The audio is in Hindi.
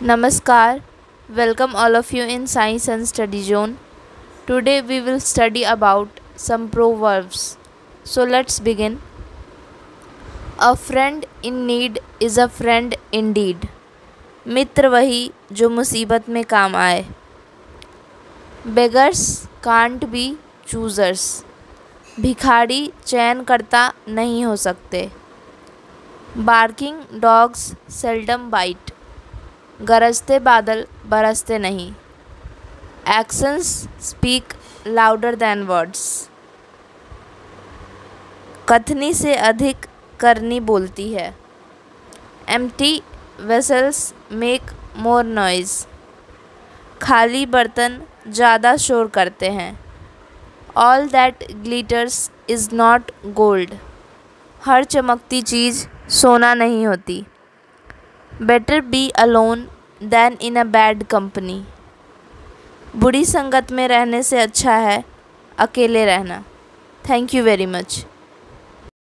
नमस्कार welcome all of you in science and study zone today we will study about some proverbs so let's begin a friend in need is a friend indeed मित्र वही जो मुसीबत में काम आए। बेगर्स कांट बी चूजर्स भिखारी चैन करता नहीं हो सकते। बार्किंग डॉग्स सेल्डम बाइट गरजते बादल बरसते नहीं। Actions speak louder than words कथनी से अधिक करनी बोलती है। Empty vessels make more noise खाली बर्तन ज़्यादा शोर करते हैं। All that glitters is not gold हर चमकती चीज़ सोना नहीं होती। Better be alone than in a bad company बुरी संगत में रहने से अच्छा है, अकेले रहना। Thank you very much